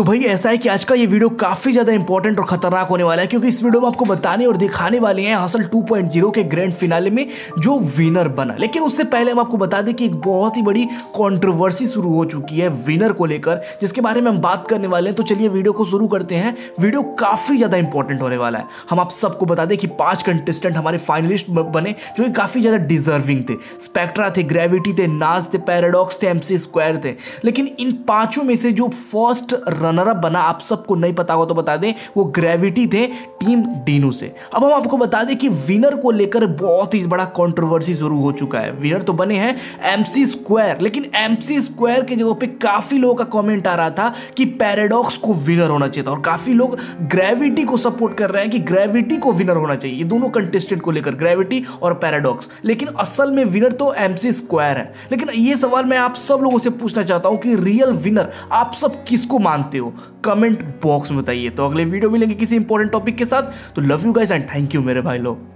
तो भाई ऐसा है कि आज का ये वीडियो काफ़ी ज़्यादा इंपॉर्टेंट और खतरनाक होने वाला है, क्योंकि इस वीडियो में आपको बताने और दिखाने वाले हैं हसल 2.0 के ग्रैंड फिनाले में जो विनर बना। लेकिन उससे पहले हम आपको बता दें कि एक बहुत ही बड़ी कंट्रोवर्सी शुरू हो चुकी है विनर को लेकर, जिसके बारे में हम बात करने वाले हैं। तो चलिए वीडियो को शुरू करते हैं। वीडियो काफ़ी ज़्यादा इंपॉर्टेंट होने वाला है। हम आप सबको बता दें कि पाँच कंटेस्टेंट हमारे फाइनलिस्ट बने, जो कि काफ़ी ज़्यादा डिजर्विंग थे। स्पेक्ट्रा थे ग्रेविटी थे नाज थे पैराडॉक्स थे एमसी स्क्वायर थे। लेकिन इन पाँचों में से जो फ़र्स्ट रनर अप बना, आप सबको नहीं पता हो तो बता दें, वो ग्रेविटी थे टीम डीनू से। अब हम आपको बता दें कि विनर को लेकर बहुत ही बड़ा कंट्रोवर्सी शुरू हो चुका है। विनर तो बने हैं एमसी स्क्वायर लेकिन एमसी स्क्वायर के जगह पे काफ़ी लोगों का कमेंट आ रहा था कि पैराडॉक्स को विनर होना चाहिए था, और काफ़ी लोग ग्रेविटी को सपोर्ट कर रहे हैं कि ग्रेविटी को विनर होना चाहिए। ये दोनों कंटेस्टेंट को लेकर ग्रेविटी और पैराडॉक्स लेकिन असल में विनर तो एमसी स्क्वायर है। लेकिन ये सवाल मैं आप सब लोगों से पूछना चाहता हूँ कि रियल विनर आप सब किसको मानते हो? कमेंट बॉक्स में बताइए। तो अगले वीडियो मिलेंगे किसी इंपॉर्टेंट टॉपिक के साथ। तो love you guys and thank you मेरे भाई लोग।